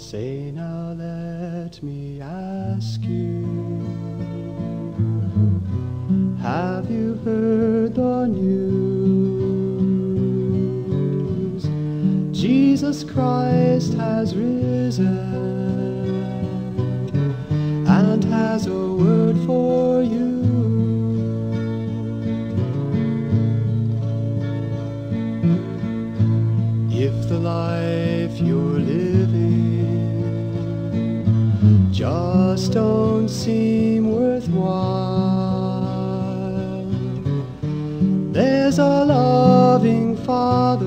Say now, let me ask you, have you heard the news? Jesus Christ has risen and has a word for you. If the life you're living just don't seem worthwhile, there's a loving Father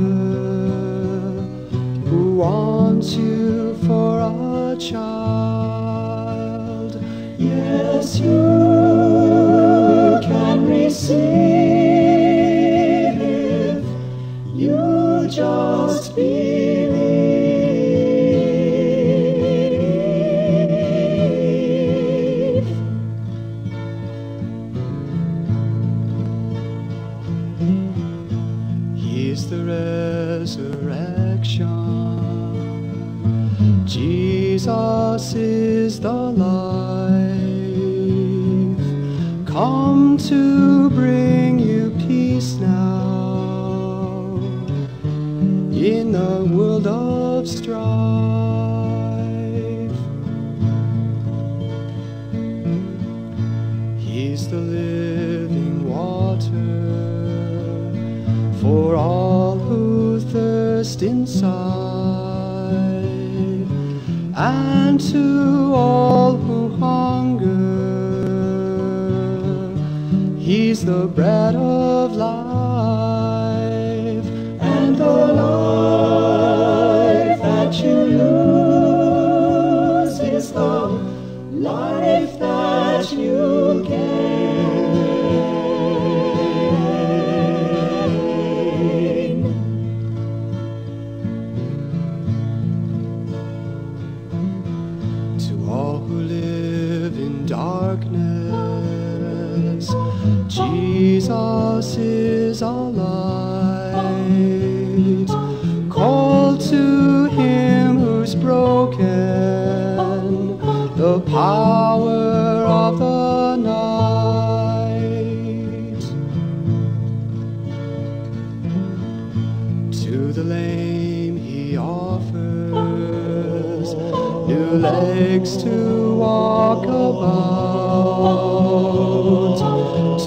who wants you for a child. The resurrection. Jesus is the life. Come to bring you peace now in the world of strife. He's the living water for all inside, and to all who hunger. He's the bread of life, darkness, Jesus is a legs to walk about.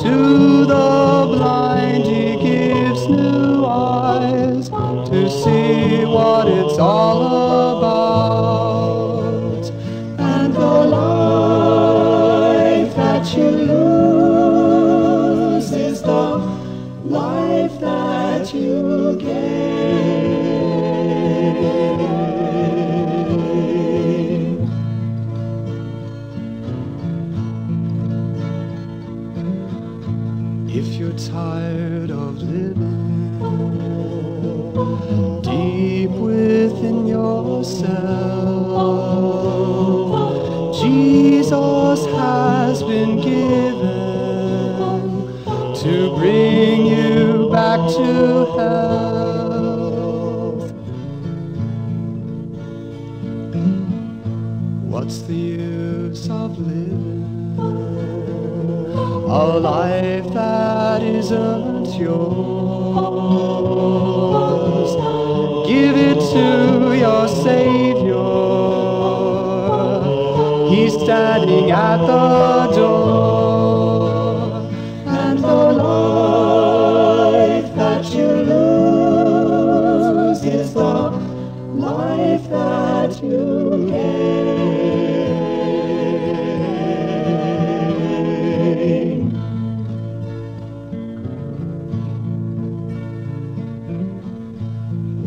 To the blind he gives new eyes to see what it's all about. And the life that you lose is the life that you gain. Tired of living deep within yourself, Jesus has been given to bring you back to health. What's the use of living a life that isn't yours? Give it to your Savior. He's standing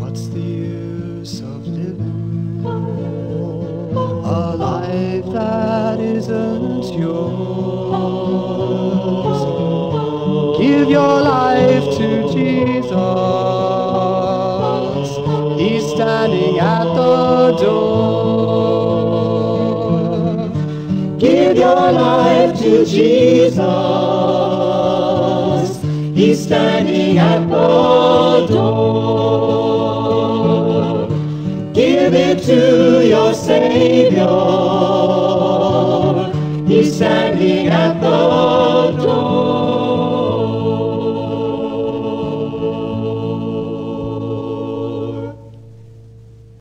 What's the use of living a life that isn't yours? Give your life to Jesus. He's standing at the door. Give your life to Jesus. He's standing at the door. To your Savior. He's standing at the door.